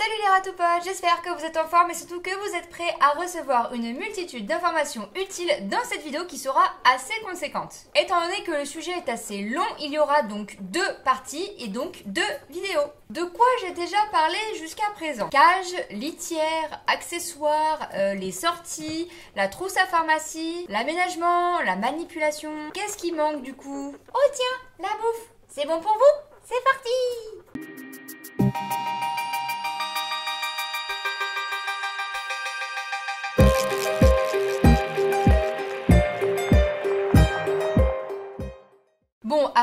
Salut les ratoupotes, j'espère que vous êtes en forme et surtout que vous êtes prêts à recevoir une multitude d'informations utiles dans cette vidéo qui sera assez conséquente. Étant donné que le sujet est assez long, il y aura donc deux parties et donc deux vidéos. De quoi j'ai déjà parlé jusqu'à présent? Cage, litière, accessoires, euh, les sorties, la trousse à pharmacie, l'aménagement, la manipulation. Qu'est-ce qui manque du coup? Oh tiens, la bouffe C'est bon pour vous?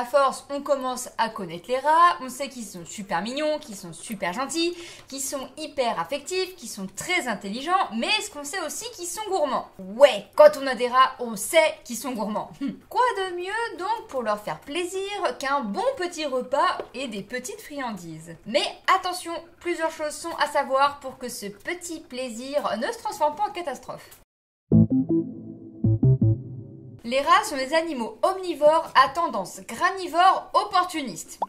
Force, on commence à connaître les rats, on sait qu'ils sont super mignons, qu'ils sont super gentils, qu'ils sont hyper affectifs, qu'ils sont très intelligents, mais est-ce qu'on sait aussi qu'ils sont gourmands? Ouais, quand on a des rats, on sait qu'ils sont gourmands. Quoi de mieux donc pour leur faire plaisir qu'un bon petit repas et des petites friandises? Mais attention, plusieurs choses sont à savoir pour que ce petit plaisir ne se transforme pas en catastrophe. Les rats sont des animaux omnivores à tendance granivore opportuniste.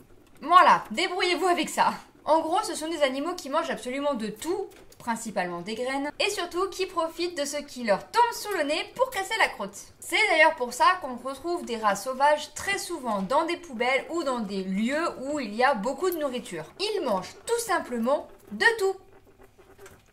Voilà, débrouillez-vous avec ça. En gros, ce sont des animaux qui mangent absolument de tout, principalement des graines, et surtout qui profitent de ce qui leur tombe sous le nez pour casser la croûte. C'est d'ailleurs pour ça qu'on retrouve des rats sauvages très souvent dans des poubelles ou dans des lieux où il y a beaucoup de nourriture. Ils mangent tout simplement de tout.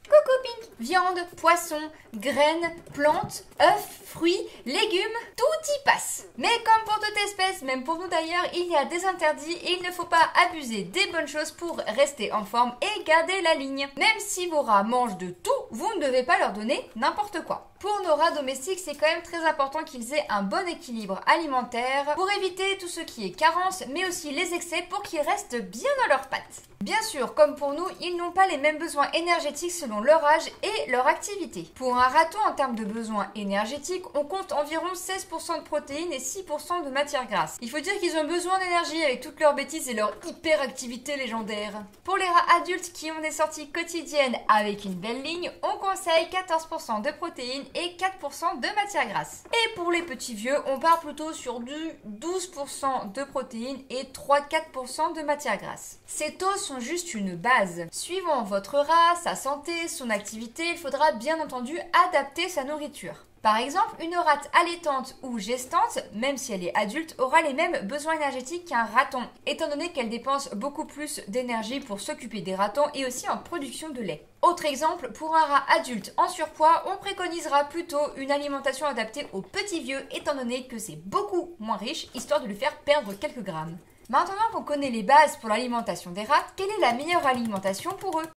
Coucou Pink Viande, poisson, graines, plantes, œufs, fruits, légumes, tout y passe. Mais comme pour toute espèce, même pour nous d'ailleurs, il y a des interdits et il ne faut pas abuser des bonnes choses pour rester en forme et garder la ligne. Même si vos rats mangent de tout, vous ne devez pas leur donner n'importe quoi. Pour nos rats domestiques, c'est quand même très important qu'ils aient un bon équilibre alimentaire pour éviter tout ce qui est carence, mais aussi les excès pour qu'ils restent bien dans leurs pattes. Bien sûr, comme pour nous, ils n'ont pas les mêmes besoins énergétiques selon leur âge et leur activité. Pour un raton, en termes de besoins énergétiques, on compte environ 16% de protéines et 6% de matière grasse. Il faut dire qu'ils ont besoin d'énergie avec toutes leurs bêtises et leur hyperactivité légendaire. Pour les rats adultes qui ont des sorties quotidiennes avec une belle ligne, on conseille 14% de protéines et 4% de matière grasse. Et pour les petits vieux, on part plutôt sur du 12% de protéines et 3-4% de matière grasse. Ces taux sont juste une base. Suivant votre race, sa santé, son activité, il faudra bien entendu adapter sa nourriture. Par exemple, une rate allaitante ou gestante, même si elle est adulte, aura les mêmes besoins énergétiques qu'un raton, étant donné qu'elle dépense beaucoup plus d'énergie pour s'occuper des ratons et aussi en production de lait. Autre exemple, pour un rat adulte en surpoids, on préconisera plutôt une alimentation adaptée aux petits vieux, étant donné que c'est beaucoup moins riche, histoire de lui faire perdre quelques grammes. Maintenant qu'on connaît les bases pour l'alimentation des rats, quelle est la meilleure alimentation pour eux?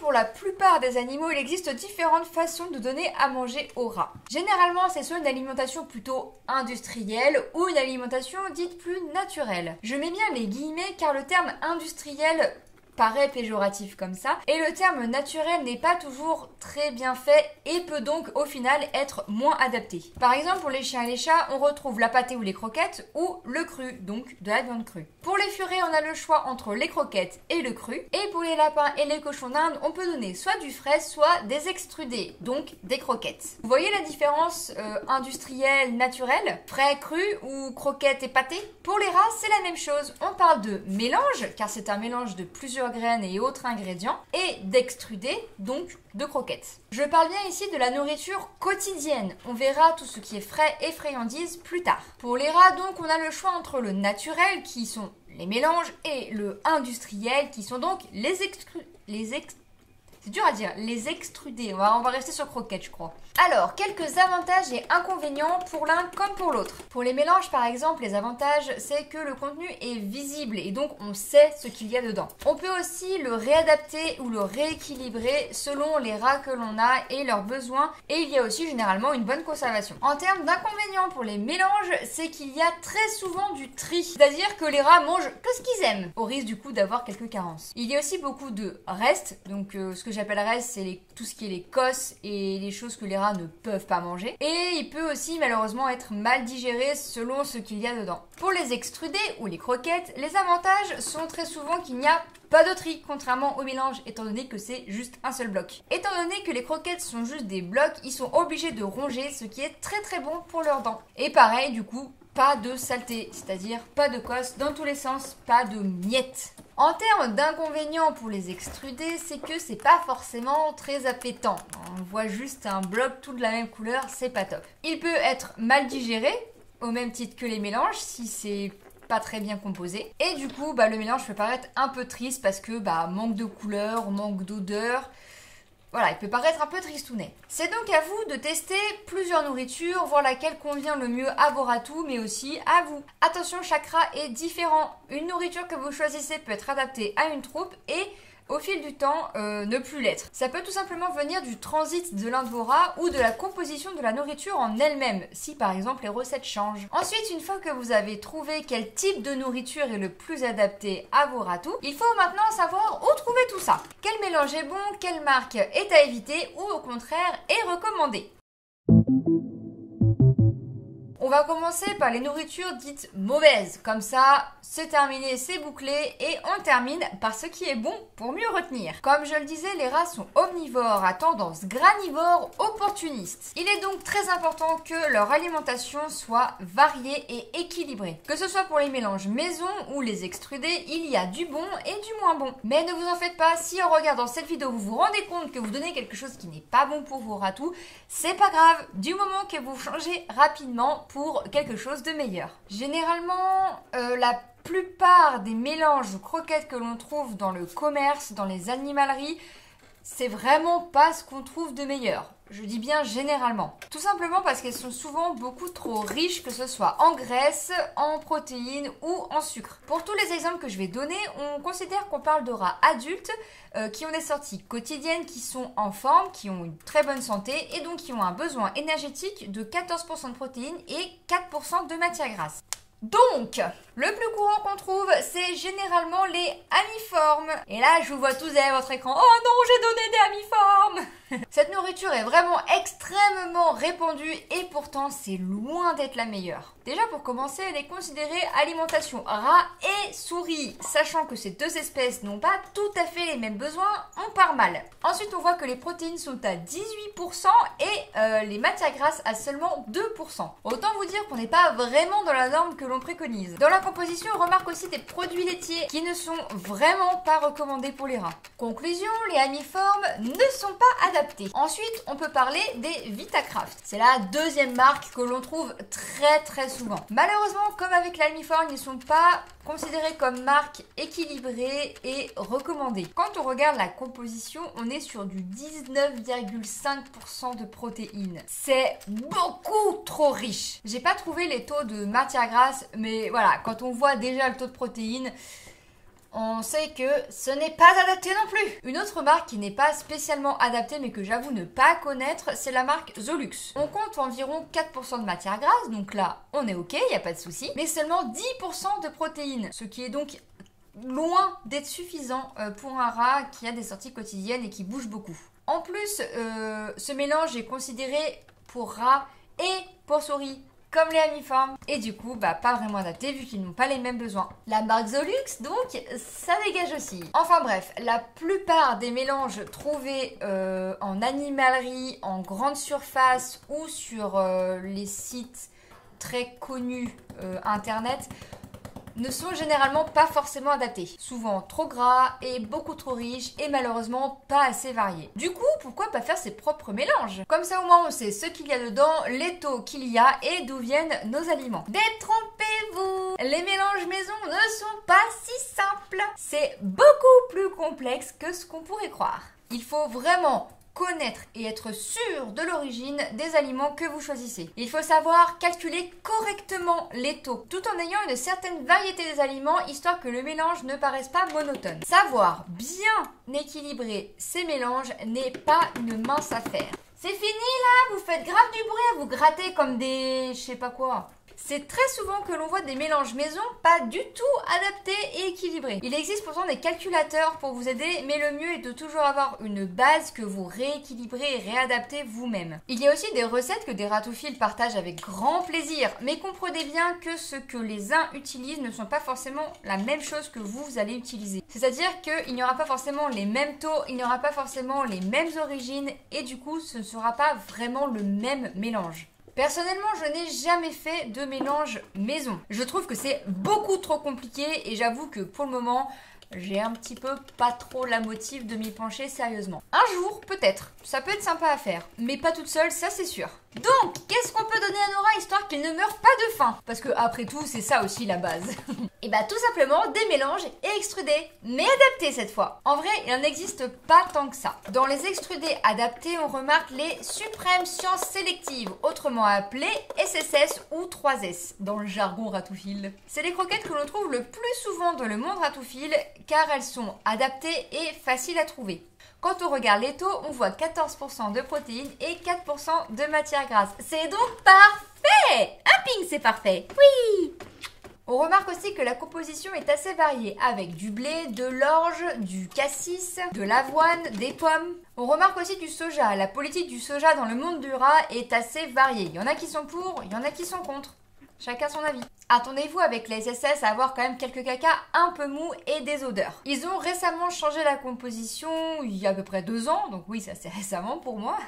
Pour la plupart des animaux, il existe différentes façons de donner à manger aux rats. Généralement, c'est soit une alimentation plutôt industrielle ou une alimentation dite plus naturelle. Je mets bien les guillemets car le terme industriel paraît péjoratif comme ça, et le terme naturel n'est pas toujours très bien fait et peut donc au final être moins adapté. Par exemple, pour les chiens et les chats, on retrouve la pâtée ou les croquettes ou le cru, donc de la viande crue. Pour les furets, on a le choix entre les croquettes et le cru, et pour les lapins et les cochons d'Inde, on peut donner soit du frais, soit des extrudés, donc des croquettes. Vous voyez la différence euh, industrielle, naturelle, frais, cru ou croquettes et pâté Pour les rats, c'est la même chose. On parle de mélange, car c'est un mélange de plusieurs graines et autres ingrédients, et d'extrudés, donc de croquettes. Je parle bien ici de la nourriture quotidienne. On verra tout ce qui est frais et friandises plus tard. Pour les rats, donc, on a le choix entre le naturel, qui sont les mélanges, et le industriel, qui sont donc les excru... les ex... C'est dur à dire, les extrudés. On va, on va rester sur croquettes, je crois. Alors, quelques avantages et inconvénients pour l'un comme pour l'autre. Pour les mélanges, par exemple, les avantages, c'est que le contenu est visible et donc on sait ce qu'il y a dedans. On peut aussi le réadapter ou le rééquilibrer selon les rats que l'on a et leurs besoins. Et il y a aussi généralement une bonne conservation. En termes d'inconvénients pour les mélanges, c'est qu'il y a très souvent du tri. C'est-à-dire que les rats mangent que ce qu'ils aiment, au risque du coup d'avoir quelques carences. Il y a aussi beaucoup de restes, donc euh, ce que j'appelle reste, c'est tout ce qui est les cosses et les choses que les rats ne peuvent pas manger. Et il peut aussi malheureusement être mal digéré selon ce qu'il y a dedans. Pour les extrudés ou les croquettes, les avantages sont très souvent qu'il n'y a pas de tri, contrairement au mélange, étant donné que c'est juste un seul bloc. Étant donné que les croquettes sont juste des blocs, ils sont obligés de ronger, ce qui est très très bon pour leurs dents. Et pareil, du coup, pas de saleté, c'est-à-dire pas de cosse dans tous les sens, pas de miettes. En termes d'inconvénients pour les extrudés, c'est que c'est pas forcément très appétant. On voit juste un bloc tout de la même couleur, c'est pas top. Il peut être mal digéré, au même titre que les mélanges, si c'est pas très bien composé. Et du coup, bah, le mélange peut paraître un peu triste parce que bah, manque de couleur, manque d'odeur. Voilà, il peut paraître un peu tristounet. C'est donc à vous de tester plusieurs nourritures, voir laquelle convient le mieux à vos ratous, mais aussi à vous. Attention, chaque rat est différent. Une nourriture que vous choisissez peut être adaptée à une troupe et au fil du temps euh, ne plus l'être. Ça peut tout simplement venir du transit de l'un de vos rats ou de la composition de la nourriture en elle-même, si par exemple les recettes changent. Ensuite, une fois que vous avez trouvé quel type de nourriture est le plus adapté à vos ratous, il faut maintenant savoir où trouver tout ça. Quel mélange est bon, quelle marque est à éviter ou au contraire est recommandé. On va commencer par les nourritures dites mauvaises. Comme ça, c'est terminé, c'est bouclé et on termine par ce qui est bon pour mieux retenir. Comme je le disais, les rats sont omnivores à tendance granivore opportuniste. Il est donc très important que leur alimentation soit variée et équilibrée. Que ce soit pour les mélanges maison ou les extrudés, il y a du bon et du moins bon. Mais ne vous en faites pas, si en regardant cette vidéo vous vous rendez compte que vous donnez quelque chose qui n'est pas bon pour vos ratous, c'est pas grave, du moment que vous changez rapidement pour quelque chose de meilleur. Généralement, euh, la plupart des mélanges croquettes que l'on trouve dans le commerce, dans les animaleries, c'est vraiment pas ce qu'on trouve de meilleur. Je dis bien généralement. Tout simplement parce qu'elles sont souvent beaucoup trop riches, que ce soit en graisse, en protéines ou en sucre. Pour tous les exemples que je vais donner, on considère qu'on parle de rats adultes euh, qui ont des sorties quotidiennes, qui sont en forme, qui ont une très bonne santé et donc qui ont un besoin énergétique de 14% de protéines et 4% de matière grasse. Donc, le plus courant qu'on trouve, c'est généralement les amiformes. Et là, je vous vois tous derrière votre écran. Oh non, j'ai donné des amiformes Cette nourriture est vraiment extrêmement répandue et pourtant c'est loin d'être la meilleure. Déjà pour commencer, elle est considérée alimentation rat et souris. Sachant que ces deux espèces n'ont pas tout à fait les mêmes besoins, on part mal. Ensuite, on voit que les protéines sont à 18% et euh, les matières grasses à seulement 2%. Autant vous dire qu'on n'est pas vraiment dans la norme que l'on préconise. Dans la composition, on remarque aussi des produits laitiers qui ne sont vraiment pas recommandés pour les rats. Conclusion, les amiformes ne sont pas adaptés Ensuite, on peut parler des Vitacraft. C'est la deuxième marque que l'on trouve très très souvent. Malheureusement, comme avec l'Almiform, ils ne sont pas considérés comme marque équilibrée et recommandée. Quand on regarde la composition, on est sur du 19,5% de protéines. C'est beaucoup trop riche. J'ai pas trouvé les taux de matière grasse, mais voilà, quand on voit déjà le taux de protéines, on sait que ce n'est pas adapté non plus. Une autre marque qui n'est pas spécialement adaptée mais que j'avoue ne pas connaître, c'est la marque Zolux. On compte environ 4% de matière grasse, donc là on est ok, il n'y a pas de souci, mais seulement 10% de protéines, ce qui est donc loin d'être suffisant euh, pour un rat qui a des sorties quotidiennes et qui bouge beaucoup. En plus, euh, ce mélange est considéré pour rat et pour souris comme les amiformes. Et du coup, bah, pas vraiment adapté vu qu'ils n'ont pas les mêmes besoins. La marque Zolux, donc, ça dégage aussi. Enfin bref, la plupart des mélanges trouvés euh, en animalerie, en grande surface ou sur euh, les sites très connus euh, internet ne sont généralement pas forcément adaptés. Souvent trop gras et beaucoup trop riches et malheureusement pas assez variés. Du coup, pourquoi pas faire ses propres mélanges? Comme ça au moins on sait ce qu'il y a dedans, les taux qu'il y a et d'où viennent nos aliments. Détrompez-vous Les mélanges maison ne sont pas si simples. C'est beaucoup plus complexe que ce qu'on pourrait croire. Il faut vraiment connaître et être sûr de l'origine des aliments que vous choisissez. Il faut savoir calculer correctement les taux, tout en ayant une certaine variété des aliments, histoire que le mélange ne paraisse pas monotone. Savoir bien équilibrer ces mélanges n'est pas une mince affaire. C'est fini là Vous faites grave du bruit vous gratter comme des... je sais pas quoi. C'est très souvent que l'on voit des mélanges maison pas du tout adaptés et équilibrés. Il existe pourtant des calculateurs pour vous aider, mais le mieux est de toujours avoir une base que vous rééquilibrez et réadaptez vous-même. Il y a aussi des recettes que des ratophiles partagent avec grand plaisir, mais comprenez bien que ce que les uns utilisent ne sont pas forcément la même chose que vous allez utiliser. C'est-à-dire qu'il n'y aura pas forcément les mêmes taux, il n'y aura pas forcément les mêmes origines, et du coup ce ne sera pas vraiment le même mélange. Personnellement, je n'ai jamais fait de mélange maison. Je trouve que c'est beaucoup trop compliqué et j'avoue que pour le moment, j'ai un petit peu pas trop la motive de m'y pencher sérieusement. Un jour, peut-être, ça peut être sympa à faire, mais pas toute seule, ça c'est sûr. Donc, qu'est-ce qu'on peut donner à Nora histoire qu'il ne meure pas de faim? Parce que après tout, c'est ça aussi la base. Et bah tout simplement des mélanges et extrudés, mais adaptés cette fois. En vrai, il n'en existe pas tant que ça. Dans les extrudés adaptés, on remarque les suprêmes sciences sélectives, autrement appelées SSS ou 3S dans le jargon ratoufil. C'est les croquettes que l'on trouve le plus souvent dans le monde ratoufil car elles sont adaptées et faciles à trouver. Quand on regarde les taux, on voit 14% de protéines et 4% de matière grasse. C'est donc parfait Un ping, c'est parfait Oui on remarque aussi que la composition est assez variée avec du blé, de l'orge, du cassis, de l'avoine, des pommes. On remarque aussi du soja. La politique du soja dans le monde du rat est assez variée. Il y en a qui sont pour, il y en a qui sont contre. Chacun son avis. Attendez-vous avec les SS à avoir quand même quelques caca un peu mous et des odeurs. Ils ont récemment changé la composition il y a à peu près deux ans, donc oui, ça c'est récemment pour moi.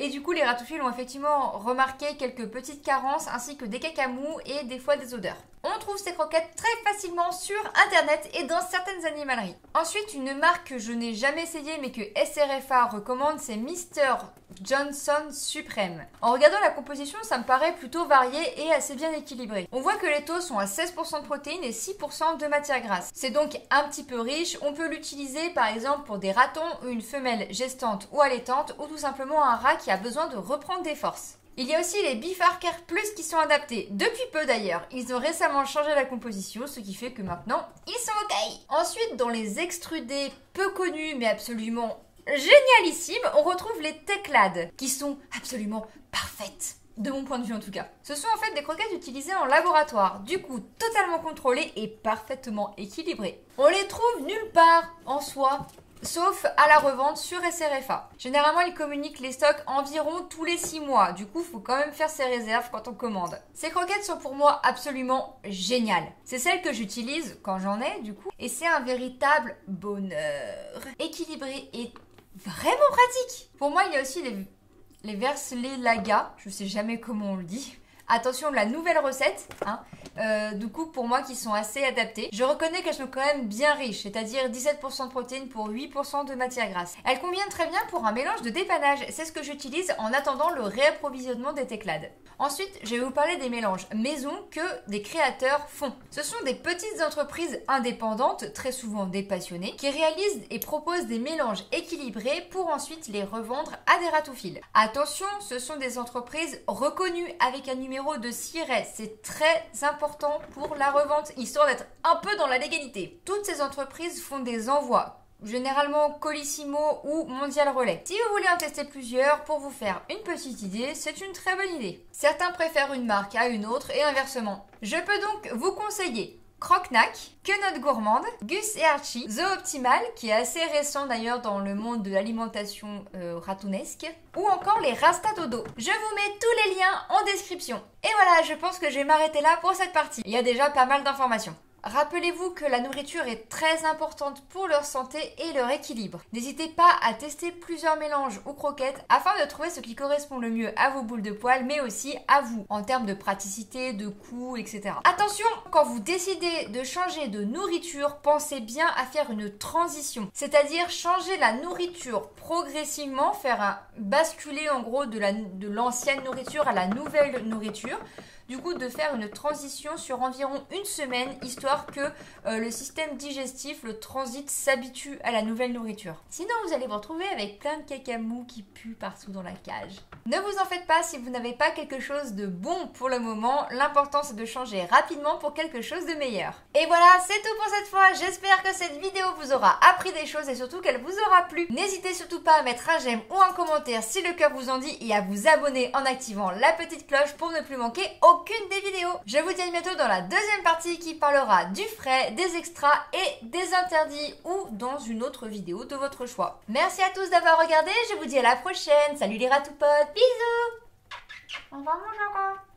Et du coup, les ratophiles ont effectivement remarqué quelques petites carences ainsi que des caca mous et des fois des odeurs. On trouve ces croquettes très facilement sur internet et dans certaines animaleries. Ensuite, une marque que je n'ai jamais essayée mais que SRFA recommande, c'est Mister Johnson Supreme. En regardant la composition, ça me paraît plutôt varié et assez bien équilibré. On voit que les taux sont à 16% de protéines et 6% de matière grasse. C'est donc un petit peu riche. On peut l'utiliser par exemple pour des ratons ou une femelle gestante ou allaitante ou tout simplement un rat qui a besoin de reprendre des forces. Il y a aussi les Bifarker Plus qui sont adaptés, depuis peu d'ailleurs. Ils ont récemment changé la composition, ce qui fait que maintenant, ils sont ok. Ensuite, dans les extrudés peu connus mais absolument génialissimes, on retrouve les Teclades, qui sont absolument parfaites. De mon point de vue en tout cas. Ce sont en fait des croquettes utilisées en laboratoire, du coup totalement contrôlées et parfaitement équilibrées. On les trouve nulle part en soi, sauf à la revente sur SRFA. Généralement, ils communiquent les stocks environ tous les 6 mois. Du coup, faut quand même faire ses réserves quand on commande. Ces croquettes sont pour moi absolument géniales. C'est celles que j'utilise quand j'en ai, du coup. Et c'est un véritable bonheur. Équilibré et vraiment pratique. Pour moi, il y a aussi les, les Versley Laga. Je sais jamais comment on le dit. Attention, la nouvelle recette, hein, euh, du coup pour moi qui sont assez adaptées. Je reconnais qu'elles sont quand même bien riches, c'est-à-dire 17% de protéines pour 8% de matière grasse. Elles conviennent très bien pour un mélange de dépannage, c'est ce que j'utilise en attendant le réapprovisionnement des teclades. Ensuite, je vais vous parler des mélanges maison que des créateurs font. Ce sont des petites entreprises indépendantes, très souvent des passionnés, qui réalisent et proposent des mélanges équilibrés pour ensuite les revendre à des ratophiles. Attention, ce sont des entreprises reconnues avec un numéro de siret, c'est très important pour la revente, histoire d'être un peu dans la légalité. Toutes ces entreprises font des envois généralement Colissimo ou Mondial Relais. Si vous voulez en tester plusieurs pour vous faire une petite idée, c'est une très bonne idée. Certains préfèrent une marque à une autre et inversement. Je peux donc vous conseiller Croc-Nac, Que Notre Gourmande, Gus et Archie, The Optimal, qui est assez récent d'ailleurs dans le monde de l'alimentation euh, ratounesque, ou encore les Rasta Dodo. Je vous mets tous les liens en description. Et voilà, je pense que je vais m'arrêter là pour cette partie. Il y a déjà pas mal d'informations. Rappelez-vous que la nourriture est très importante pour leur santé et leur équilibre. N'hésitez pas à tester plusieurs mélanges ou croquettes afin de trouver ce qui correspond le mieux à vos boules de poils mais aussi à vous en termes de praticité, de coût, etc. Attention, quand vous décidez de changer de nourriture, pensez bien à faire une transition, c'est-à-dire changer la nourriture progressivement, faire un basculer en gros de l'ancienne nourriture à la nouvelle nourriture du coup de faire une transition sur environ une semaine, histoire que euh, le système digestif, le transit, s'habitue à la nouvelle nourriture. Sinon, vous allez vous retrouver avec plein de caca mou qui pue partout dans la cage. Ne vous en faites pas si vous n'avez pas quelque chose de bon pour le moment, l'important c'est de changer rapidement pour quelque chose de meilleur. Et voilà, c'est tout pour cette fois, j'espère que cette vidéo vous aura appris des choses et surtout qu'elle vous aura plu. N'hésitez surtout pas à mettre un j'aime ou un commentaire si le cœur vous en dit et à vous abonner en activant la petite cloche pour ne plus manquer aucun des vidéos. Je vous dis à bientôt dans la deuxième partie qui parlera du frais, des extras et des interdits ou dans une autre vidéo de votre choix. Merci à tous d'avoir regardé, je vous dis à la prochaine. Salut les ratoupotes, bisous Au revoir mon Jacques.